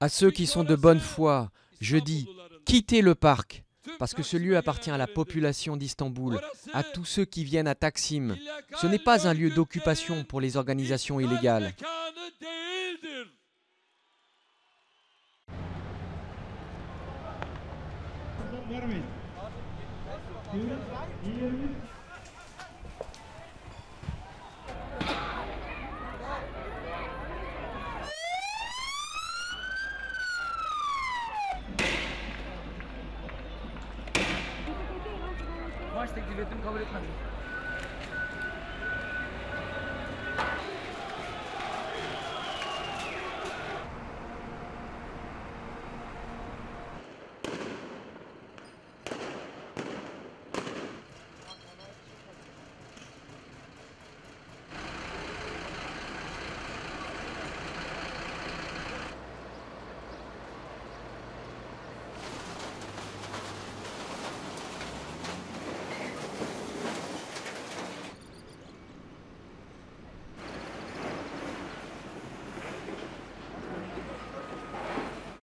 À ceux qui sont de bonne foi, je dis, quittez le parc, parce que ce lieu appartient à la population d'Istanbul, à tous ceux qui viennent à Taksim. Ce n'est pas un lieu d'occupation pour les organisations illégales. Maç teklif ettim kabul etmedi.